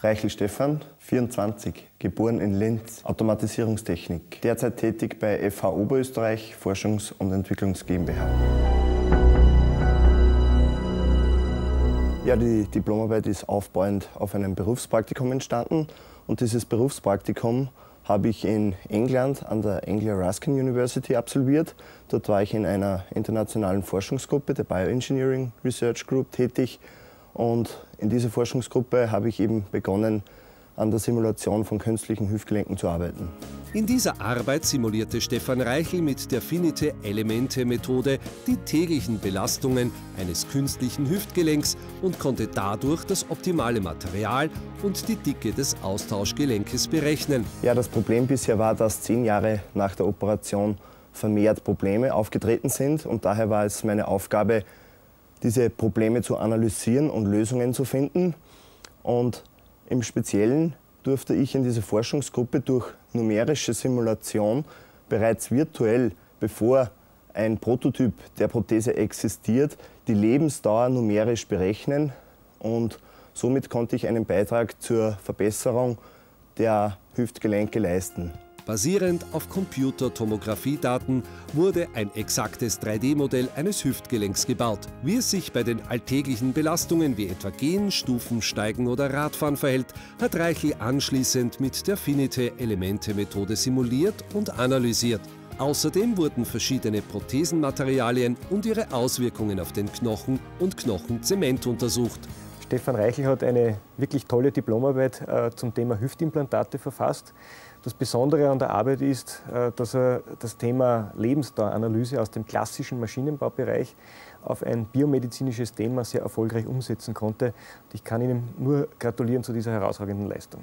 Reichel Stefan, 24, geboren in Linz, Automatisierungstechnik. Derzeit tätig bei FH Oberösterreich Forschungs- und Entwicklungs GmbH. Ja, die Diplomarbeit ist aufbauend auf einem Berufspraktikum entstanden und dieses Berufspraktikum habe ich in England an der Anglia Ruskin University absolviert. Dort war ich in einer internationalen Forschungsgruppe, der Bioengineering Research Group, tätig. Und in dieser Forschungsgruppe habe ich eben begonnen, an der Simulation von künstlichen Hüftgelenken zu arbeiten. In dieser Arbeit simulierte Stefan Reichel mit der Finite-Elemente-Methode die täglichen Belastungen eines künstlichen Hüftgelenks und konnte dadurch das optimale Material und die Dicke des Austauschgelenkes berechnen. Ja, das Problem bisher war, dass zehn Jahre nach der Operation vermehrt Probleme aufgetreten sind und daher war es meine Aufgabe, diese Probleme zu analysieren und Lösungen zu finden. Und im Speziellen durfte ich in dieser Forschungsgruppe durch numerische Simulation bereits virtuell, bevor ein Prototyp der Prothese existiert, die Lebensdauer numerisch berechnen und somit konnte ich einen Beitrag zur Verbesserung der Hüftgelenke leisten. Basierend auf Computertomographiedaten wurde ein exaktes 3D-Modell eines Hüftgelenks gebaut. Wie es sich bei den alltäglichen Belastungen wie etwa Gehen, Stufensteigen oder Radfahren verhält, hat Reichel anschließend mit der Finite-Elemente-Methode simuliert und analysiert. Außerdem wurden verschiedene Prothesenmaterialien und ihre Auswirkungen auf den Knochen und Knochenzement untersucht. Stefan Reichel hat eine wirklich tolle Diplomarbeit äh, zum Thema Hüftimplantate verfasst. Das Besondere an der Arbeit ist, äh, dass er das Thema Lebensdaueranalyse aus dem klassischen Maschinenbaubereich auf ein biomedizinisches Thema sehr erfolgreich umsetzen konnte. Ich kann Ihnen nur gratulieren zu dieser herausragenden Leistung.